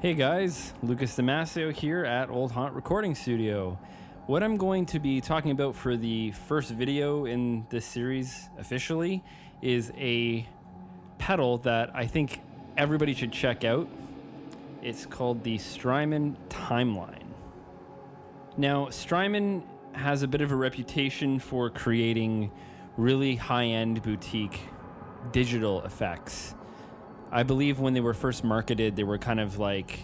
Hey guys, Lucas Damasio here at Old Haunt Recording Studio. What I'm going to be talking about for the first video in this series officially is a pedal that I think everybody should check out. It's called the Strymon Timeline. Now, Strymon has a bit of a reputation for creating really high end boutique digital effects. I believe when they were first marketed, they were kind of like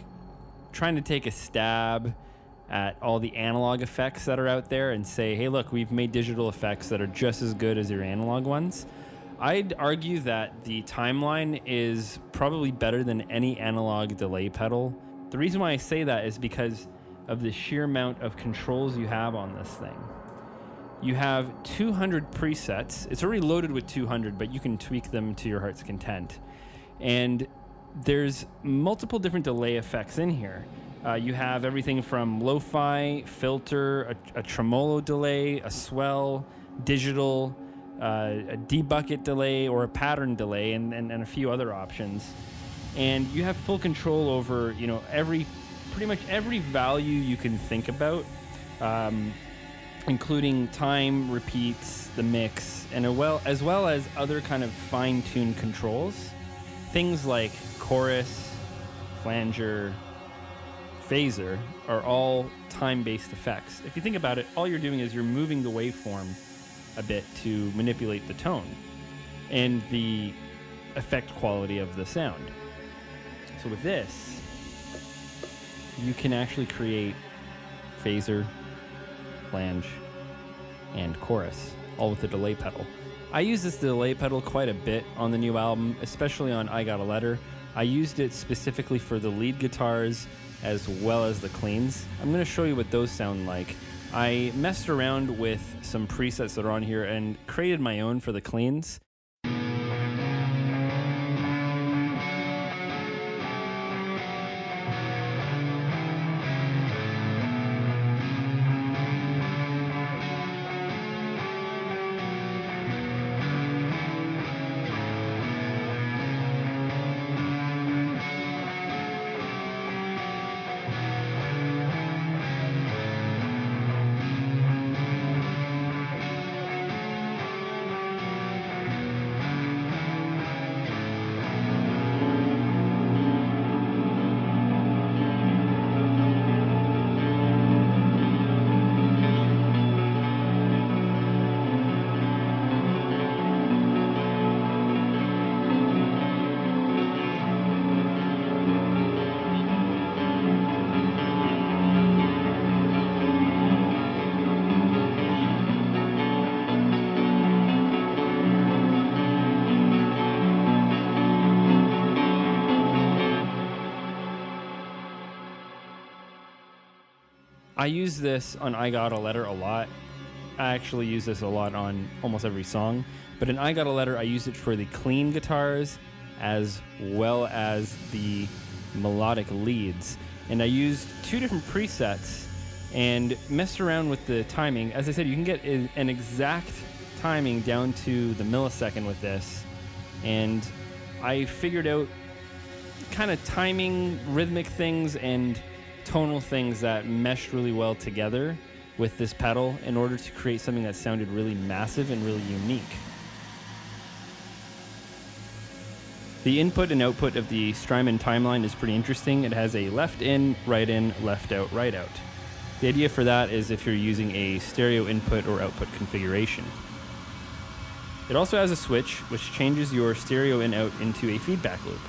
trying to take a stab at all the analog effects that are out there and say, hey, look, we've made digital effects that are just as good as your analog ones. I'd argue that the timeline is probably better than any analog delay pedal. The reason why I say that is because of the sheer amount of controls you have on this thing. You have 200 presets. It's already loaded with 200, but you can tweak them to your heart's content. And there's multiple different delay effects in here. Uh, you have everything from lo-fi, filter, a, a tremolo delay, a swell, digital, uh, a dBucket delay, or a pattern delay, and, and, and a few other options. And you have full control over, you know, every, pretty much every value you can think about, um, including time, repeats, the mix, and well, as well as other kind of fine-tuned controls. Things like chorus, flanger, phaser are all time-based effects. If you think about it, all you're doing is you're moving the waveform a bit to manipulate the tone and the effect quality of the sound. So with this, you can actually create phaser, flange, and chorus, all with the delay pedal. I use this delay pedal quite a bit on the new album, especially on I Got a Letter. I used it specifically for the lead guitars as well as the cleans. I'm going to show you what those sound like. I messed around with some presets that are on here and created my own for the cleans. I use this on I Got a Letter a lot. I actually use this a lot on almost every song. But in I Got a Letter, I use it for the clean guitars as well as the melodic leads. And I used two different presets and messed around with the timing. As I said, you can get an exact timing down to the millisecond with this. And I figured out kind of timing, rhythmic things, and tonal things that meshed really well together with this pedal in order to create something that sounded really massive and really unique. The input and output of the Strymon timeline is pretty interesting. It has a left in, right in, left out, right out. The idea for that is if you're using a stereo input or output configuration. It also has a switch which changes your stereo in out into a feedback loop.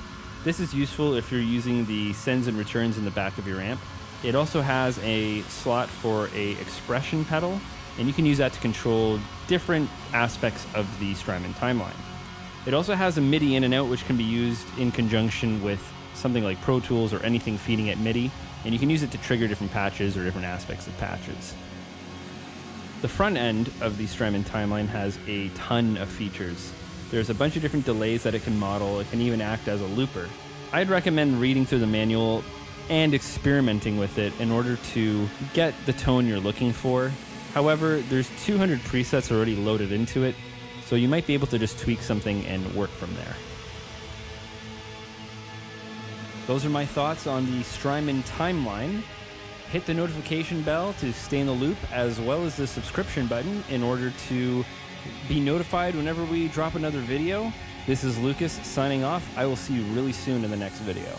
This is useful if you're using the sends and returns in the back of your amp. It also has a slot for a expression pedal, and you can use that to control different aspects of the Strymon timeline. It also has a MIDI in and out, which can be used in conjunction with something like Pro Tools or anything feeding at MIDI, and you can use it to trigger different patches or different aspects of patches. The front end of the Strymon timeline has a ton of features. There's a bunch of different delays that it can model. It can even act as a looper. I'd recommend reading through the manual and experimenting with it in order to get the tone you're looking for. However, there's 200 presets already loaded into it, so you might be able to just tweak something and work from there. those are my thoughts on the Strymon timeline. Hit the notification bell to stay in the loop, as well as the subscription button in order to be notified whenever we drop another video. This is Lucas signing off. I will see you really soon in the next video.